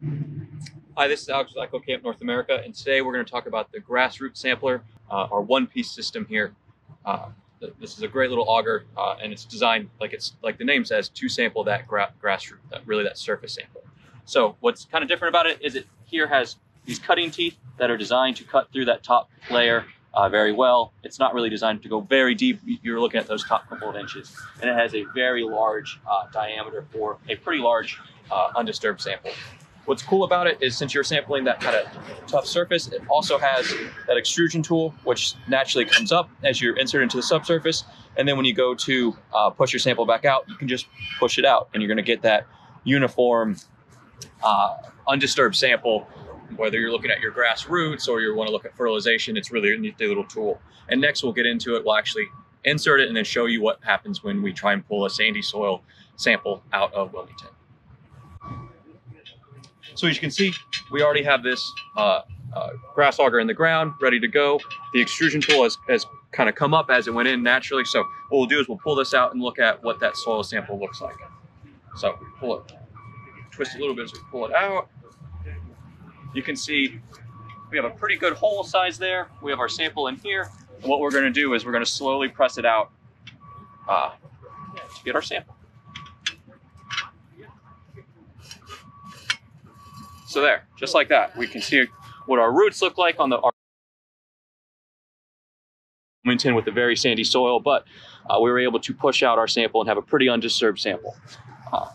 Hi, this is Alex with Eijkelkamp North America, and today we're going to talk about the grassroot sampler, uh, our one-piece system here. Uh, this is a great little auger, uh, and it's designed like it's like the name says to sample that gra- grassroot, that really that surface sample. So what's kind of different about it is it here has these cutting teeth that are designed to cut through that top layer uh, very well. It's not really designed to go very deep. You're looking at those top couple of inches, and it has a very large uh, diameter for a pretty large uh, undisturbed sample. What's cool about it is since you're sampling that kind of tough surface, it also has that extrusion tool, which naturally comes up as you're inserted into the subsurface. And then when you go to uh, push your sample back out, you can just push it out and you're gonna get that uniform, uh, undisturbed sample. Whether you're looking at your grass roots or you wanna look at fertilization, it's really a neat little tool. And next we'll get into it. We'll actually insert it and then show you what happens when we try and pull a sandy soil sample out of Wilmington. So as you can see, we already have this uh, uh, grass auger in the ground, ready to go. The extrusion tool has, has kind of come up as it went in naturally. So what we'll do is we'll pull this out and look at what that soil sample looks like. So pull it, twist a little bit as we pull it out. You can see we have a pretty good hole size there. We have our sample in here. And what we're gonna do is we're gonna slowly press it out uh, to get our sample. So there, just like that, we can see what our roots look like on the Wilmington with the very sandy soil, but uh, we were able to push out our sample and have a pretty undisturbed sample. Uh,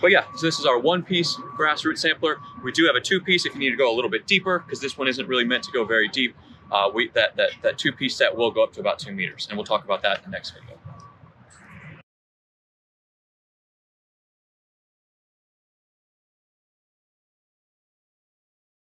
but yeah, so this is our one-piece grassroot sampler. We do have a two-piece if you need to go a little bit deeper, because this one isn't really meant to go very deep. Uh, we, that, that, that two-piece set will go up to about two meters, and we'll talk about that in the next video.